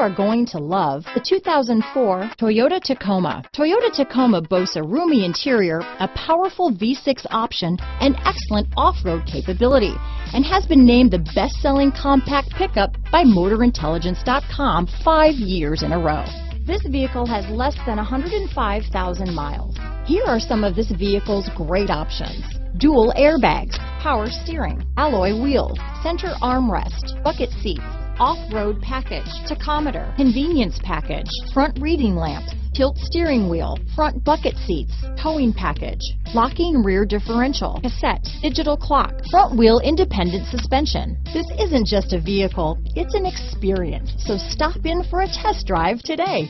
are going to love the 2004 Toyota Tacoma. Toyota Tacoma boasts a roomy interior, a powerful V6 option, and excellent off-road capability, and has been named the best-selling compact pickup by MotorIntelligence.com five years in a row. This vehicle has less than 105,000 miles. Here are some of this vehicle's great options. Dual airbags, power steering, alloy wheels, center armrest, bucket seats, off-road package, tachometer, convenience package, front reading lamps, tilt steering wheel, front bucket seats, towing package, locking rear differential, cassette, digital clock, front wheel independent suspension. This isn't just a vehicle, it's an experience. So stop in for a test drive today.